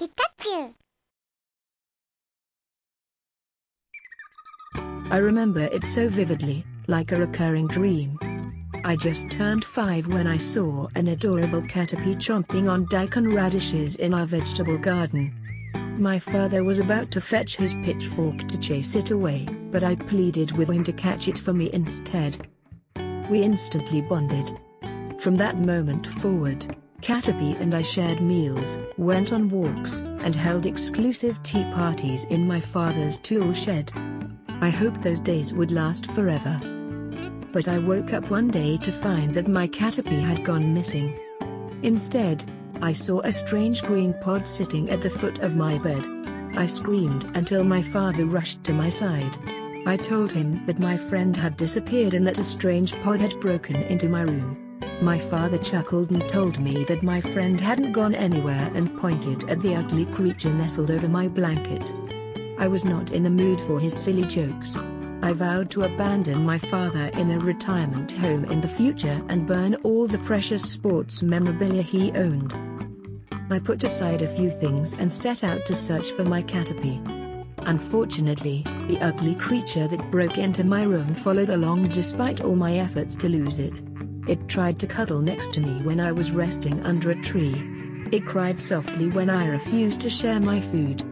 Pikachu. I remember it so vividly, like a recurring dream. I just turned five when I saw an adorable caterpie chomping on daikon radishes in our vegetable garden. My father was about to fetch his pitchfork to chase it away, but I pleaded with him to catch it for me instead. We instantly bonded. From that moment forward, Caterpie and I shared meals, went on walks, and held exclusive tea parties in my father's tool shed. I hoped those days would last forever. But I woke up one day to find that my Caterpie had gone missing. Instead, I saw a strange green pod sitting at the foot of my bed. I screamed until my father rushed to my side. I told him that my friend had disappeared and that a strange pod had broken into my room. My father chuckled and told me that my friend hadn't gone anywhere and pointed at the ugly creature nestled over my blanket. I was not in the mood for his silly jokes. I vowed to abandon my father in a retirement home in the future and burn all the precious sports memorabilia he owned. I put aside a few things and set out to search for my Caterpie. Unfortunately, the ugly creature that broke into my room followed along despite all my efforts to lose it. It tried to cuddle next to me when I was resting under a tree. It cried softly when I refused to share my food.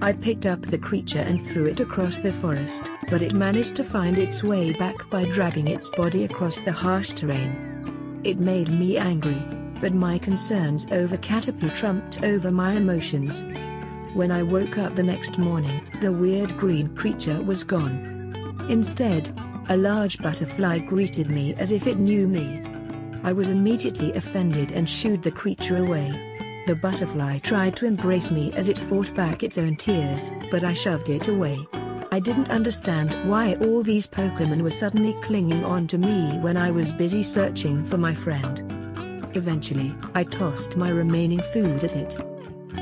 I picked up the creature and threw it across the forest, but it managed to find its way back by dragging its body across the harsh terrain. It made me angry, but my concerns over Caterpie trumped over my emotions. When I woke up the next morning, the weird green creature was gone. Instead, a large butterfly greeted me as if it knew me. I was immediately offended and shooed the creature away. The butterfly tried to embrace me as it fought back its own tears, but I shoved it away. I didn't understand why all these Pokemon were suddenly clinging on to me when I was busy searching for my friend. Eventually, I tossed my remaining food at it.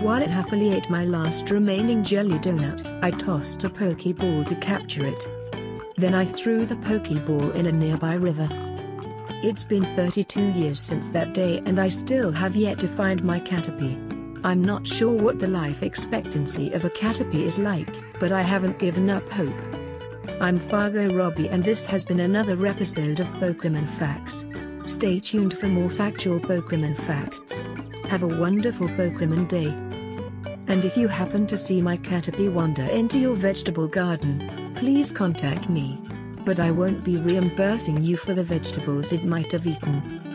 While it happily ate my last remaining jelly donut, I tossed a Pokeball to capture it. Then I threw the Pokeball in a nearby river. It's been 32 years since that day and I still have yet to find my Caterpie. I'm not sure what the life expectancy of a Caterpie is like, but I haven't given up hope. I'm Fargo Robbie and this has been another episode of Pokemon Phax. Stay tuned for more factual Pokemon facts. Have a wonderful Pokemon day. And if you happen to see my Caterpie wander into your vegetable garden, please contact me but I won't be reimbursing you for the vegetables it might have eaten.